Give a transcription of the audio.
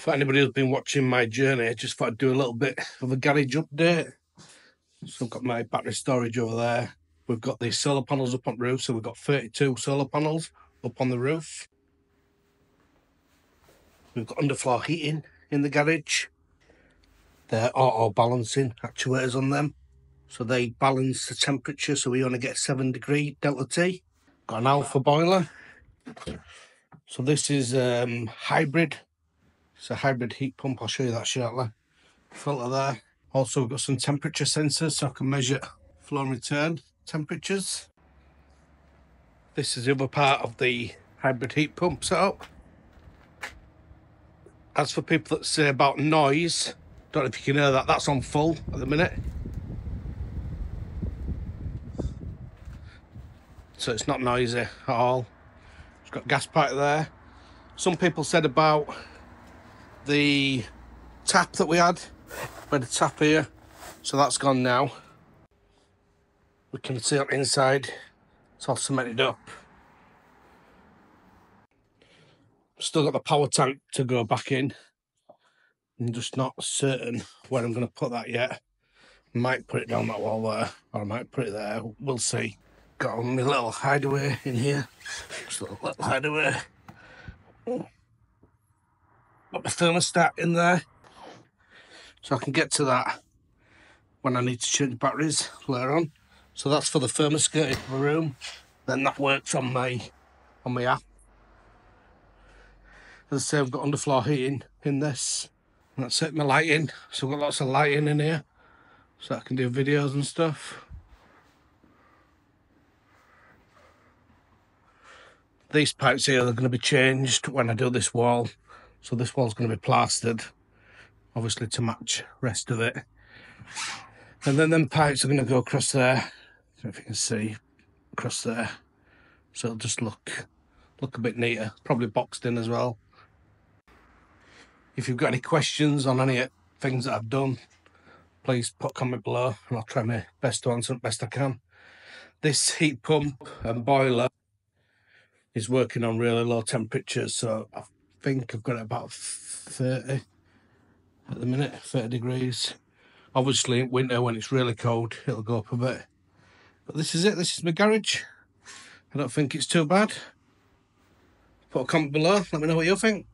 For anybody who's been watching my journey, I just thought I'd do a little bit of a garage update. So I've got my battery storage over there. We've got the solar panels up on the roof, so we've got 32 solar panels up on the roof. We've got underfloor heating in the garage. They're auto balancing actuators on them. So they balance the temperature so we only get 7 degree delta T. Got an Alpha boiler. So this is um, hybrid. It's a hybrid heat pump. I'll show you that shortly. Filter there. Also got some temperature sensors so I can measure flow and return temperatures. This is the other part of the hybrid heat pump setup. As for people that say about noise, don't know if you can hear that, that's on full at the minute. So it's not noisy at all. It's got gas pipe there. Some people said about the tap that we had. We had a tap here. So that's gone now. We can see up inside. It's all cemented up. Still got the power tank to go back in. I'm just not certain where I'm going to put that yet. Might put it down that wall there, or I might put it there. We'll see. Got my little hideaway in here. Just a little hideaway. Got my thermostat in there. So I can get to that when I need to change batteries later on. So that's for the thermostat in the room. Then that works on my on my app. As I say, I've got underfloor heating in this. And that's it, my lighting. So I've got lots of lighting in here. So I can do videos and stuff. These pipes here are going to be changed when I do this wall. So this wall's going to be plastered. Obviously to match rest of it. And then them pipes are going to go across there. I don't know if you can see. Across there. So it'll just look look a bit neater. Probably boxed in as well. If you've got any questions on any things that I've done, please put comment below and I'll try my best to answer it best I can. This heat pump and boiler is working on really low temperatures, so I think I've got it about 30 at the minute, 30 degrees. Obviously in winter when it's really cold, it'll go up a bit. But this is it, this is my garage. I don't think it's too bad. Put a comment below, let me know what you think.